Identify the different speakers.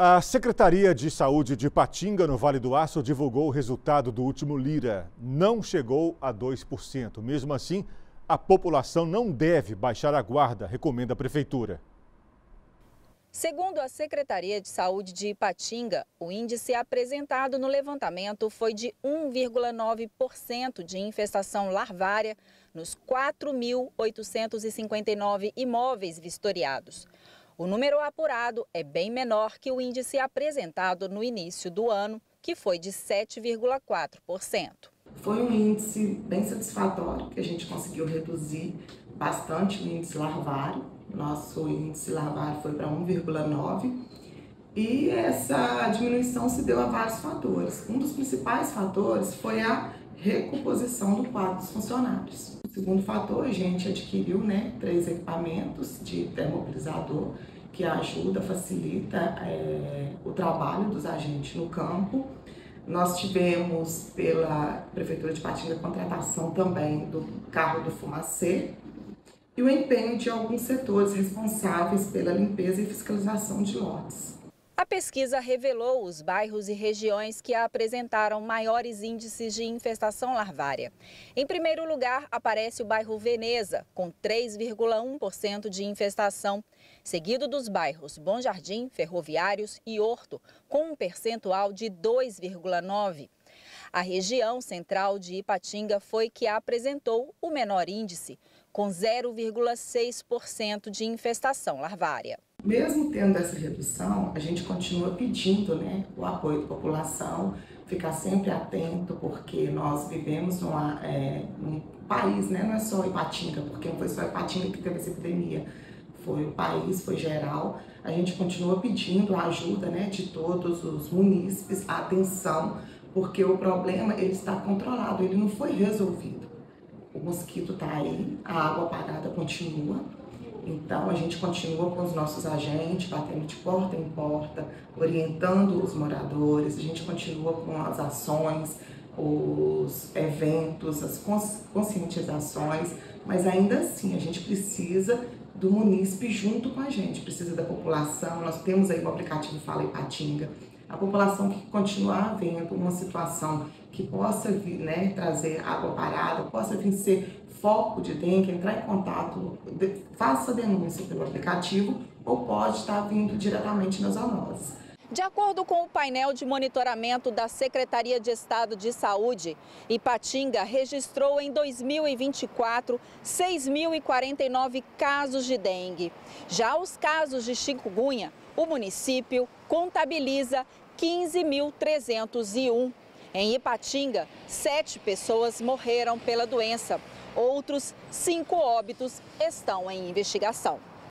Speaker 1: A Secretaria de Saúde de Patinga, no Vale do Aço, divulgou o resultado do último Lira. Não chegou a 2%. Mesmo assim, a população não deve baixar a guarda, recomenda a Prefeitura.
Speaker 2: Segundo a Secretaria de Saúde de Ipatinga, o índice apresentado no levantamento foi de 1,9% de infestação larvária nos 4.859 imóveis vistoriados. O número apurado é bem menor que o índice apresentado no início do ano, que foi de 7,4%.
Speaker 3: Foi um índice bem satisfatório, que a gente conseguiu reduzir bastante o índice larvário. Nosso índice larvário foi para 1,9%. E essa diminuição se deu a vários fatores. Um dos principais fatores foi a recomposição do quadro dos funcionários. O segundo fator, a gente adquiriu né, três equipamentos de termobilizador que ajuda, facilita é, o trabalho dos agentes no campo. Nós tivemos pela Prefeitura de Patinga a contratação também do carro do fumacê e o empenho de alguns setores responsáveis pela limpeza e fiscalização de lotes.
Speaker 2: A pesquisa revelou os bairros e regiões que apresentaram maiores índices de infestação larvária. Em primeiro lugar, aparece o bairro Veneza, com 3,1% de infestação, seguido dos bairros Bom Jardim, Ferroviários e Horto, com um percentual de 2,9%. A região central de Ipatinga foi que apresentou o menor índice, com 0,6% de infestação larvária.
Speaker 3: Mesmo tendo essa redução, a gente continua pedindo né, o apoio da população, ficar sempre atento, porque nós vivemos numa, é, num país, né, não é só Ipatinga, porque não foi só Ipatinga que teve essa epidemia, foi o país, foi geral. A gente continua pedindo a ajuda né, de todos os munícipes, a atenção, porque o problema ele está controlado, ele não foi resolvido. O mosquito está aí, a água parada continua, então, a gente continua com os nossos agentes, batendo de porta em porta, orientando os moradores, a gente continua com as ações, os eventos, as conscientizações, mas ainda assim a gente precisa do munícipe junto com a gente, precisa da população. Nós temos aí o aplicativo Fala Ipatinga, a população que continuar vendo uma situação que possa vir, né, trazer água parada, possa vir ser foco de dengue, entrar em contato, faça denúncia pelo aplicativo ou pode estar vindo diretamente nas zoonoses.
Speaker 2: De acordo com o painel de monitoramento da Secretaria de Estado de Saúde, Ipatinga registrou em 2024 6.049 casos de dengue. Já os casos de chikungunya, o município contabiliza 15.301. Em Ipatinga, sete pessoas morreram pela doença. Outros cinco óbitos estão em investigação.